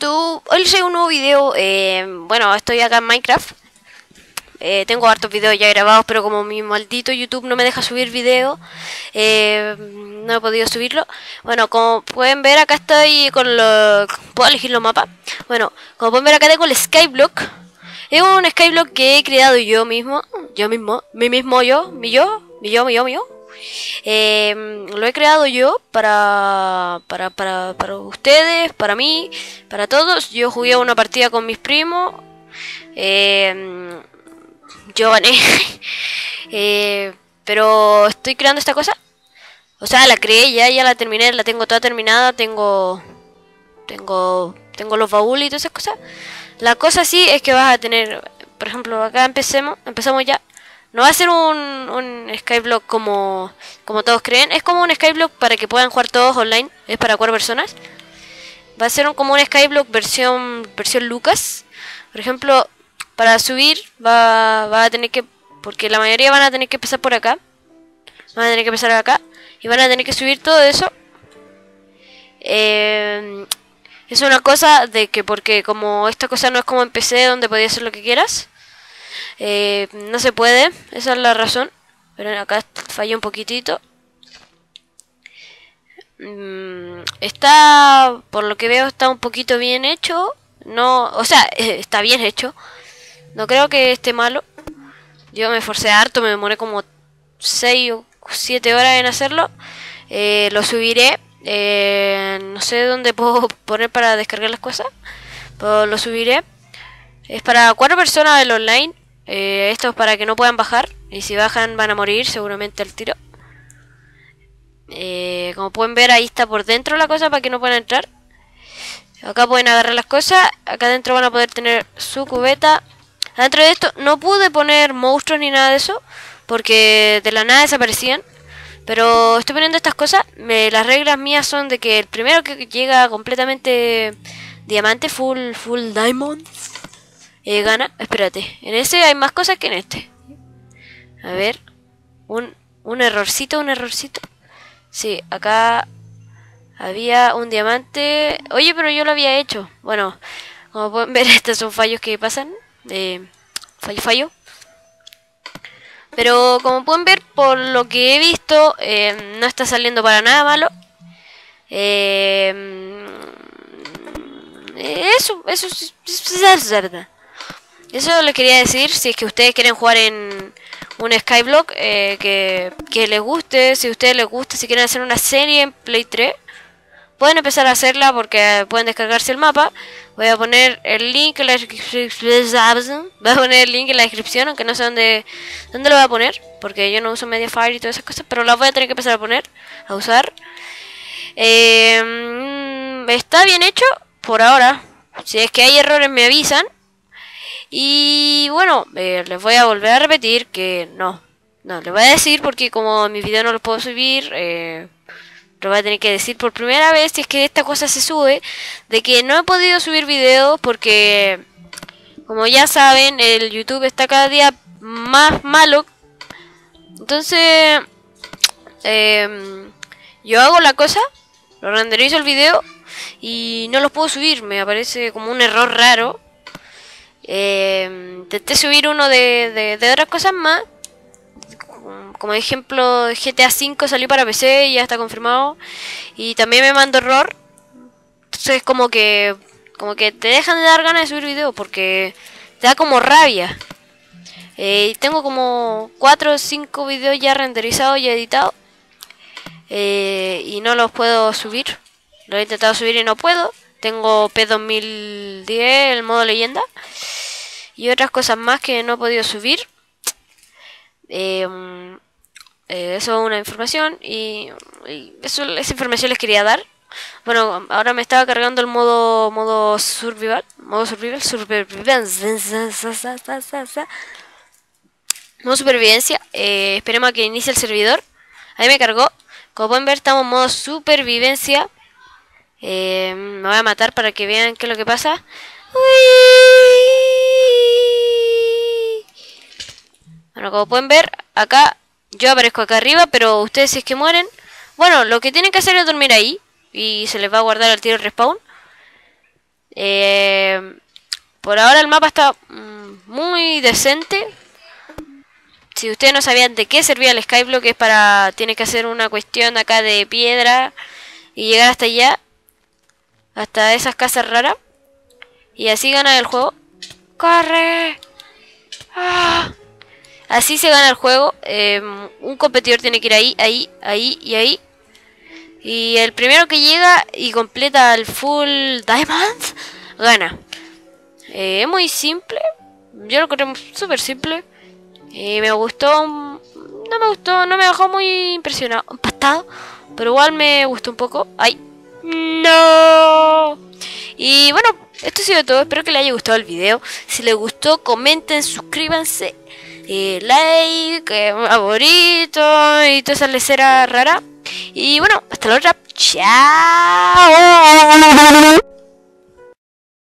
YouTube, hoy traigo un nuevo video, eh, bueno, estoy acá en Minecraft. Eh, Tengo hartos videos ya grabados, pero como mi maldito YouTube no me deja subir video eh, No he podido subirlo. Bueno, como pueden ver acá estoy con los... ¿Puedo elegir los mapas? Bueno, como pueden ver acá tengo el Skyblock. Es un Skyblock que he creado yo mismo Yo mismo, mi mismo yo, mi yo, mi yo, mi yo, mi yo eh, lo he creado yo para, para, para, para ustedes, para mí, para todos. Yo jugué una partida con mis primos. Eh, yo gané. eh, pero estoy creando esta cosa. O sea, la creé ya, ya la terminé, la tengo toda terminada. Tengo, tengo, tengo los baúles y todas esas cosas. La cosa sí es que vas a tener, por ejemplo, acá empecemos, empezamos ya. No va a ser un, un Skyblock como, como todos creen. Es como un Skyblock para que puedan jugar todos online. Es para cuatro personas. Va a ser un, como un Skyblock versión, versión Lucas. Por ejemplo, para subir va, va a tener que... Porque la mayoría van a tener que empezar por acá. Van a tener que empezar acá. Y van a tener que subir todo eso. Eh, es una cosa de que porque como esta cosa no es como en PC donde podías hacer lo que quieras. Eh, no se puede, esa es la razón. Pero acá falló un poquitito. Mm, está, por lo que veo, está un poquito bien hecho. No, o sea, está bien hecho. No creo que esté malo. Yo me esforcé harto, me demoré como 6 o 7 horas en hacerlo. Eh, lo subiré. Eh, no sé dónde puedo poner para descargar las cosas. Pero lo subiré. Es para cuatro personas del online. Eh, esto es para que no puedan bajar. Y si bajan van a morir seguramente al tiro. Eh, como pueden ver ahí está por dentro la cosa para que no puedan entrar. Acá pueden agarrar las cosas. Acá adentro van a poder tener su cubeta. Adentro de esto no pude poner monstruos ni nada de eso. Porque de la nada desaparecían. Pero estoy poniendo estas cosas. Me, las reglas mías son de que el primero que llega completamente diamante, full, full diamond, eh, gana. Espérate, en ese hay más cosas que en este. A ver, un, un errorcito, un errorcito. Sí, acá había un diamante. Oye, pero yo lo había hecho. Bueno, como pueden ver, estos son fallos que pasan. Eh, fallo, fallo. Pero como pueden ver, por lo que he visto, eh, no está saliendo para nada malo. Eh, eso, eso es verdad. Eso les quería decir, si es que ustedes quieren jugar en un Skyblock eh, que, les guste, si a ustedes les gusta, si quieren hacer una serie en Play 3, pueden empezar a hacerla porque pueden descargarse el mapa. Voy a poner el link en la descripción. Voy a poner el link en la descripción, aunque no sé dónde, dónde lo voy a poner, porque yo no uso Mediafire y todas esas cosas, pero las voy a tener que empezar a poner, a usar. Eh, está bien hecho por ahora. Si es que hay errores me avisan. Y bueno, eh, les voy a volver a repetir que no. No, les voy a decir porque como mi video no lo puedo subir, eh, lo voy a tener que decir por primera vez si es que esta cosa se sube. De que no he podido subir videos porque, como ya saben, el YouTube está cada día más malo. Entonces, eh, yo hago la cosa, lo renderizo el video y no los puedo subir. Me aparece como un error raro. Eh, intenté subir uno de, de, otras cosas más. Como ejemplo, GTA V salió para PC y ya está confirmado. Y también me mandó error. Entonces como que como que te dejan de dar ganas de subir videos porque te da como rabia. Eh, tengo como 4 o 5 videos ya renderizados y editados. Eh, y no los puedo subir. Lo he intentado subir y no puedo. Tengo P2010, el modo leyenda. Y otras cosas más que no he podido subir. Eh, eh, eso es una información. Y, y, eso, esa información les quería dar. Bueno, ahora me estaba cargando el modo modo survival. Modo survival. Supervivencia. Modo supervivencia. Eh, esperemos a que inicie el servidor. Ahí me cargó. Como pueden ver, estamos en modo supervivencia. Eh, me voy a matar para que vean qué es lo que pasa. Bueno, como pueden ver, acá yo aparezco acá arriba, pero ustedes si es que mueren... Bueno, lo que tienen que hacer es dormir ahí. Y se les va a guardar el tiro respawn. Eh, por ahora el mapa está mm, muy decente. Si ustedes no sabían de qué servía el Skyblock, es para... Tienes que hacer una cuestión acá de piedra y llegar hasta allá. Hasta esas casas raras. Y así gana el juego. ¡Corre! ¡Ah! Así se gana el juego. Em, un competidor tiene que ir ahí, ahí, ahí y ahí. Y el primero que llega y completa el full diamond, gana. Eh, es muy simple. Yo lo creo súper simple. Eh, me gustó. No me gustó, no me dejó muy impresionado. Empastado. Pero igual me gustó un poco. ¡Ay! ¡No! Y bueno, esto ha sido todo. Espero que les haya gustado el video. Si les gustó, comenten, suscríbanse eh, like, eh, favorito y toda esa lecera rara. Y bueno, hasta la otra. Chao.